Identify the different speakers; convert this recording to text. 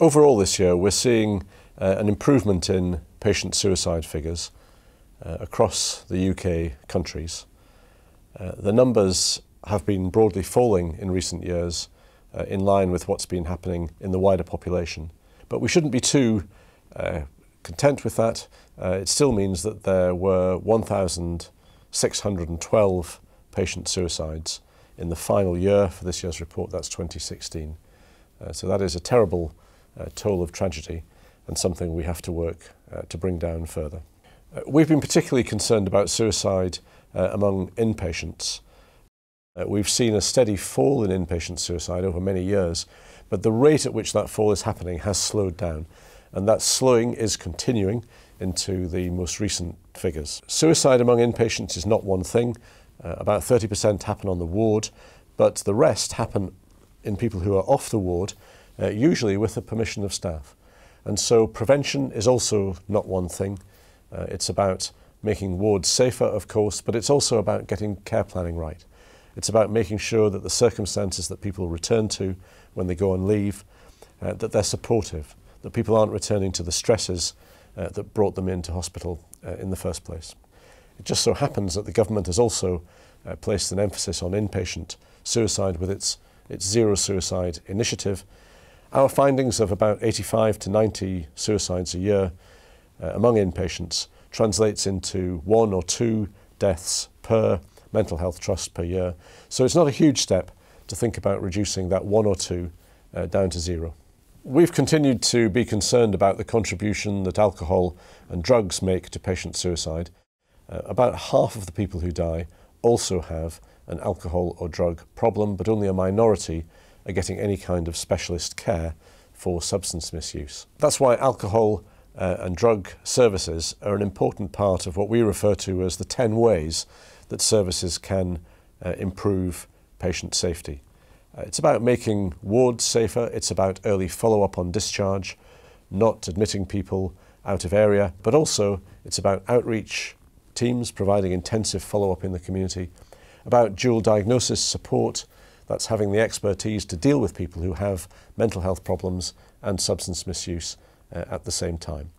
Speaker 1: Overall this year we're seeing uh, an improvement in patient suicide figures uh, across the UK countries. Uh, the numbers have been broadly falling in recent years uh, in line with what's been happening in the wider population. But we shouldn't be too uh, content with that. Uh, it still means that there were 1,612 patient suicides in the final year for this year's report, that's 2016. Uh, so that is a terrible toll of tragedy and something we have to work uh, to bring down further. Uh, we've been particularly concerned about suicide uh, among inpatients. We've seen a steady fall in inpatient suicide over many years, but the rate at which that fall is happening has slowed down, and that slowing is continuing into the most recent figures. Suicide among inpatients is not one thing. Uh, about 30% happen on the ward, but the rest happen in people who are off the ward, uh, usually with the permission of staff. And so prevention is also not one thing. Uh, it's about making wards safer, of course, but it's also about getting care planning right. It's about making sure that the circumstances that people return to when they go on leave, uh, that they're supportive, that people aren't returning to the stresses uh, that brought them into hospital uh, in the first place. It just so happens that the government has also uh, placed an emphasis on inpatient suicide with its, its zero suicide initiative. Our findings of about 85 to 90 suicides a year uh, among inpatients translates into one or two deaths per mental health trust per year. So it's not a huge step to think about reducing that one or two uh, down to zero. We've continued to be concerned about the contribution that alcohol and drugs make to patient suicide. Uh, about half of the people who die also have an alcohol or drug problem, but only a minority are getting any kind of specialist care for substance misuse. That's why alcohol uh, and drug services are an important part of what we refer to as the 10 ways that services can uh, improve patient safety. Uh, it's about making wards safer, it's about early follow-up on discharge, not admitting people out of area, but also it's about outreach teams providing intensive follow-up in the community, about dual diagnosis support, that's having the expertise to deal with people who have mental health problems and substance misuse uh, at the same time.